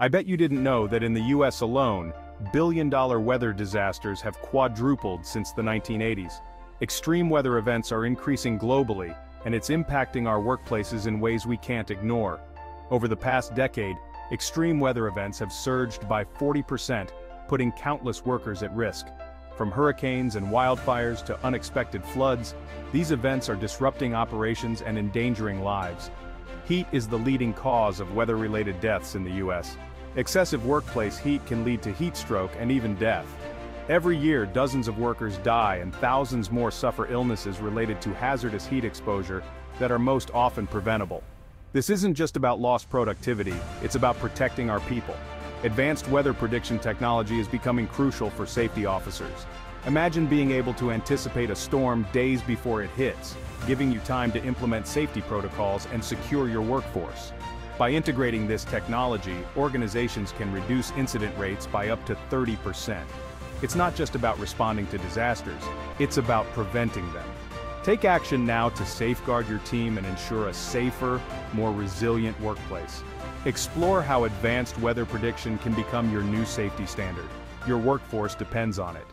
I bet you didn't know that in the US alone, billion-dollar weather disasters have quadrupled since the 1980s. Extreme weather events are increasing globally, and it's impacting our workplaces in ways we can't ignore. Over the past decade, extreme weather events have surged by 40%, putting countless workers at risk. From hurricanes and wildfires to unexpected floods, these events are disrupting operations and endangering lives. Heat is the leading cause of weather-related deaths in the U.S. Excessive workplace heat can lead to heat stroke and even death. Every year, dozens of workers die and thousands more suffer illnesses related to hazardous heat exposure that are most often preventable. This isn't just about lost productivity, it's about protecting our people. Advanced weather prediction technology is becoming crucial for safety officers. Imagine being able to anticipate a storm days before it hits, giving you time to implement safety protocols and secure your workforce. By integrating this technology, organizations can reduce incident rates by up to 30%. It's not just about responding to disasters, it's about preventing them. Take action now to safeguard your team and ensure a safer, more resilient workplace. Explore how advanced weather prediction can become your new safety standard. Your workforce depends on it.